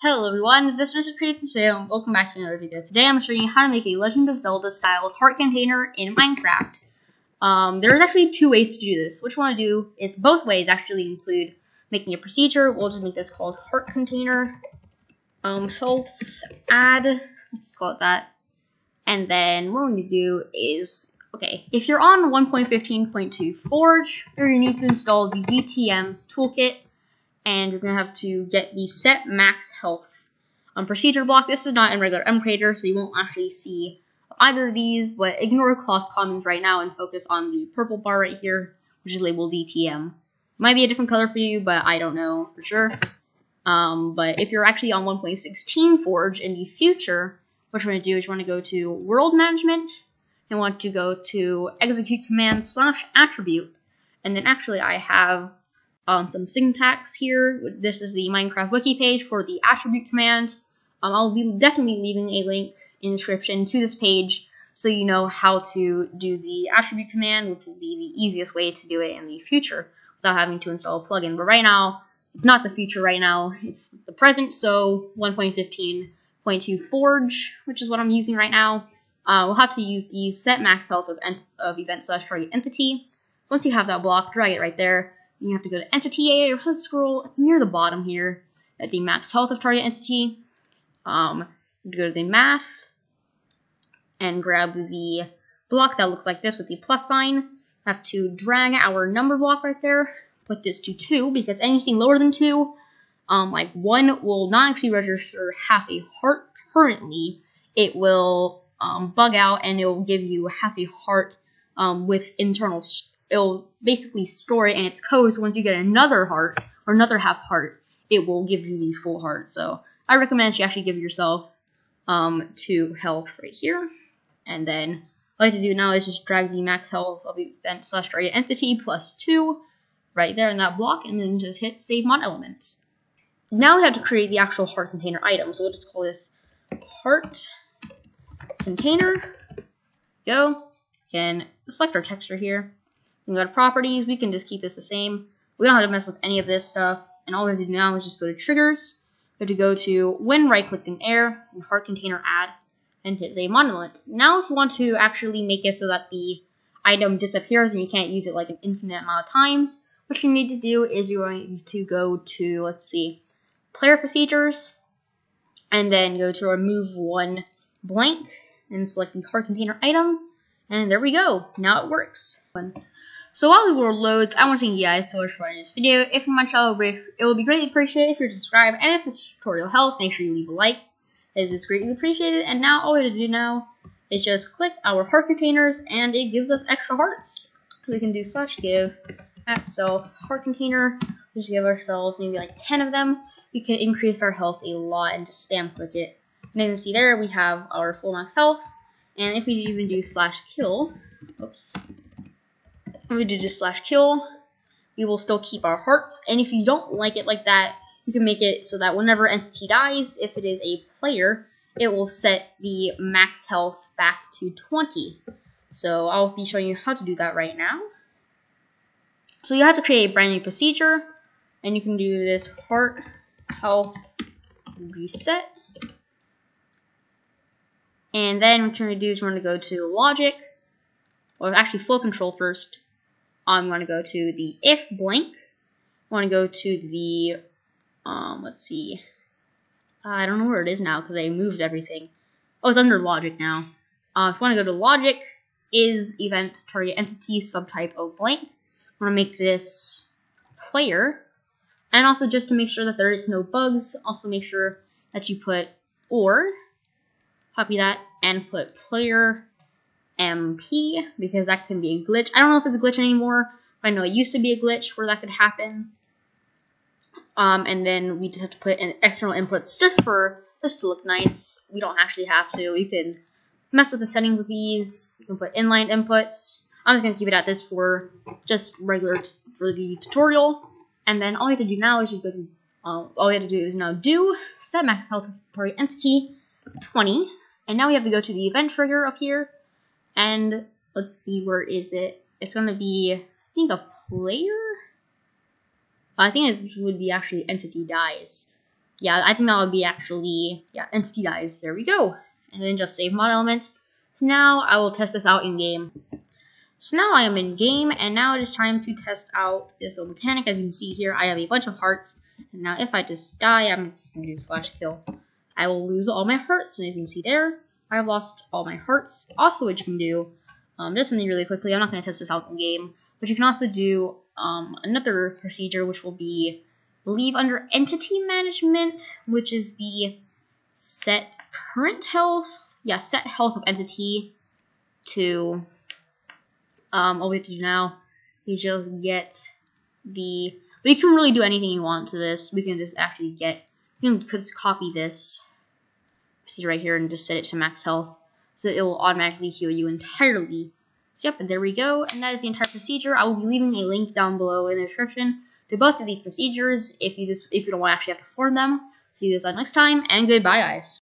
Hello everyone, this is Mr. Creative today and welcome back to another video. Today I'm showing you how to make a Legend of Zelda styled heart container in Minecraft. Um, there's actually two ways to do this. Which one to do is both ways actually include making a procedure. We'll just make this called heart container. Um, health add, let's call it that. And then what we're going to do is, okay, if you're on 1.15.2 Forge, you're going to need to install the DTM's toolkit and you're going to have to get the set max health um, procedure block. This is not in regular MCreator, so you won't actually see either of these, but ignore cloth commons right now and focus on the purple bar right here, which is labeled DTM. Might be a different color for you, but I don't know for sure. Um, but if you're actually on 1.16 Forge in the future, what you want to do is you want to go to World Management, and want to go to Execute Command slash Attribute, and then actually I have um, some syntax here. This is the Minecraft wiki page for the attribute command. Um, I'll be definitely leaving a link in the description to this page so you know how to do the attribute command, which will be the easiest way to do it in the future without having to install a plugin. But right now, it's not the future right now, it's the present, so 1.15.2 Forge, which is what I'm using right now. Uh, we'll have to use the set max health of, of event slash target entity. Once you have that block, drag it right there you have to go to entity let's scroll near the bottom here at the max health of target entity. Um, go to the math and grab the block that looks like this with the plus sign. Have to drag our number block right there, put this to 2, because anything lower than 2, um, like 1 will not actually register half a heart currently. It will um, bug out and it will give you half a heart um, with internal it'll basically store it in its code. So once you get another heart or another half heart, it will give you the full heart. So I recommend you actually give yourself um, two health right here. And then what I like to do now is just drag the max health of event slash target entity plus two right there in that block and then just hit save mod element. Now we have to create the actual heart container item. So we'll just call this heart container. Go. Can select our texture here can go to properties. We can just keep this the same. We don't have to mess with any of this stuff. And all we have to do now is just go to triggers. We have to go to when right clicking air and heart container add and hit save mod element. Now if you want to actually make it so that the item disappears and you can't use it like an infinite amount of times, what you need to do is you're going to go to, let's see, player procedures, and then go to remove one blank and select the heart container item, and there we go. Now it works. So while the world loads, I want to thank you guys so much for watching this video. If you're my channel, it would be greatly appreciated if you subscribe, and if this tutorial helped, make sure you leave a like, as it's greatly appreciated. And now all we have to do now is just click our heart containers, and it gives us extra hearts. We can do slash give at self heart container, just give ourselves maybe like 10 of them. We can increase our health a lot and just spam click it. And you can see there we have our full max health. And if we even do slash kill, oops, we do just slash kill, we will still keep our hearts. And if you don't like it like that, you can make it so that whenever entity dies, if it is a player, it will set the max health back to 20. So I'll be showing you how to do that right now. So you have to create a brand new procedure, and you can do this heart health reset. And then what you're going to do is we're going to go to logic, or actually flow control first, I'm going to go to the if blank. I want to go to the, um, let's see. I don't know where it is now because I moved everything. Oh, it's under logic now. Uh, if you want to go to logic, is event target entity subtype of blank. I want to make this player. And also just to make sure that there is no bugs, also make sure that you put or, copy that, and put player MP because that can be a glitch. I don't know if it's a glitch anymore, but I know it used to be a glitch where that could happen. Um, and then we just have to put in external inputs just for just to look nice. We don't actually have to. You can mess with the settings of these. You can put inline inputs. I'm just gonna keep it at this for just regular for the tutorial. And then all we have to do now is just go to uh, all we have to do is now do set max health party entity 20. And now we have to go to the event trigger up here and let's see, where is it? It's going to be, I think, a player? I think it would be actually entity dies. yeah, I think that would be actually, yeah, entity dies. There we go. And then just save mod element. So now I will test this out in game. So now I am in game, and now it is time to test out this little mechanic. As you can see here, I have a bunch of hearts. And now if I just die, I'm going to do slash kill. I will lose all my hearts, and as you can see there, I have lost all my hearts. Also, what you can do, um, just something really quickly, I'm not going to test this out in game, but you can also do um, another procedure, which will be leave under entity management, which is the set current health, yeah, set health of entity to, um, all we have to do now is just get the, we can really do anything you want to this. We can just actually get, you can just copy this see right here and just set it to max health so it will automatically heal you entirely. So yep, there we go, and that is the entire procedure. I will be leaving a link down below in the description to both of these procedures if you just if you don't want to actually have to perform them. See you guys next time, and goodbye guys.